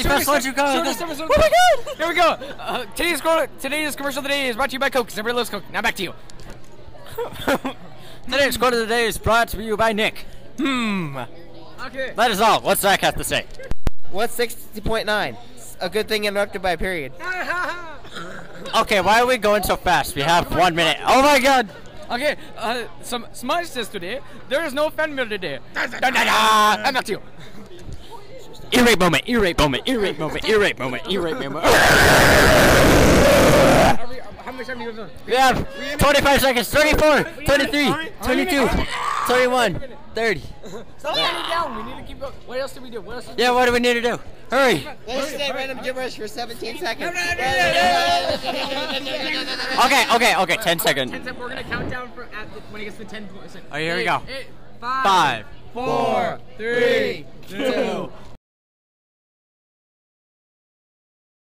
Fast, let you go. Service, service, service. Oh my god! Here we go. Uh, today's, co- today's commercial of the day is brought to you by Coke. 'cause Everybody loves Coke. Now back to you. Today's quote of the day is brought to you by Nick. Hmm. Okay. That is all. What's Zach have to say? What's 60.9? A good thing interrupted by a period. Okay, why are we going so fast? We have one minute. Oh my god! Okay. Uh, some Smudge says today there is no fan mail today. Da, da, da, da. And back to you. Ear moment, ear moment, ear moment, ear moment, ear moment. Are how much time do you have? We have 25 seconds, 34, 23, 22, 21, 30. Stop writing down. We need to keep going. What else do we do? What else? Yeah, what do we need to do? Hurry! Let's say random gibberish for 17 seconds. Okay, okay, okay, 10 seconds. Ten seconds. We're gonna count down for at the, when it gets to ten. Oh, here we go. Eight, Five, four, three, two,